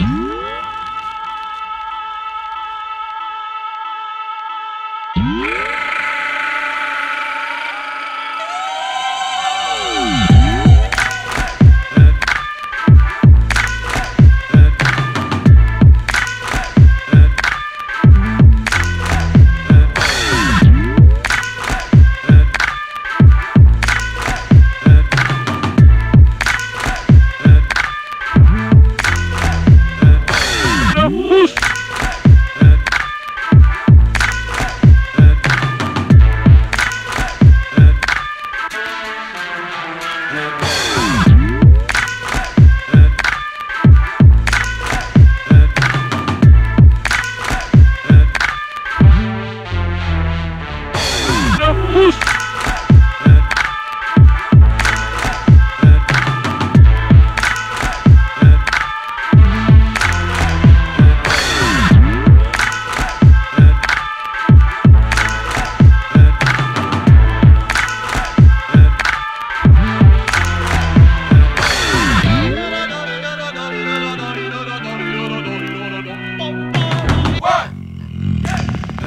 Pop, I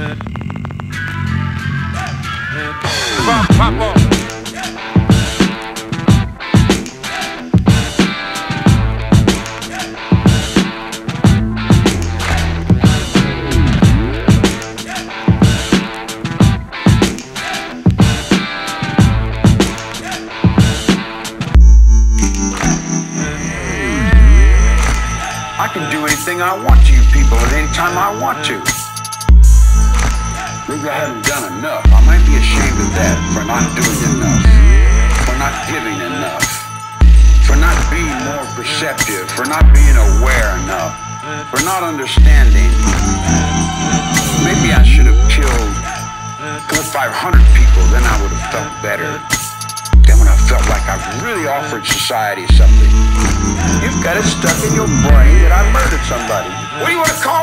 can do anything I want to you people at any time I want to. Haven't done enough. I might be ashamed of that for not doing enough, for not giving enough, for not being more perceptive, for not being aware enough, for not understanding. Maybe I should have killed four, five hundred people, then I would have felt better. Then when I felt like I've really offered society something. You've got it stuck in your brain that I murdered somebody. What do you want to call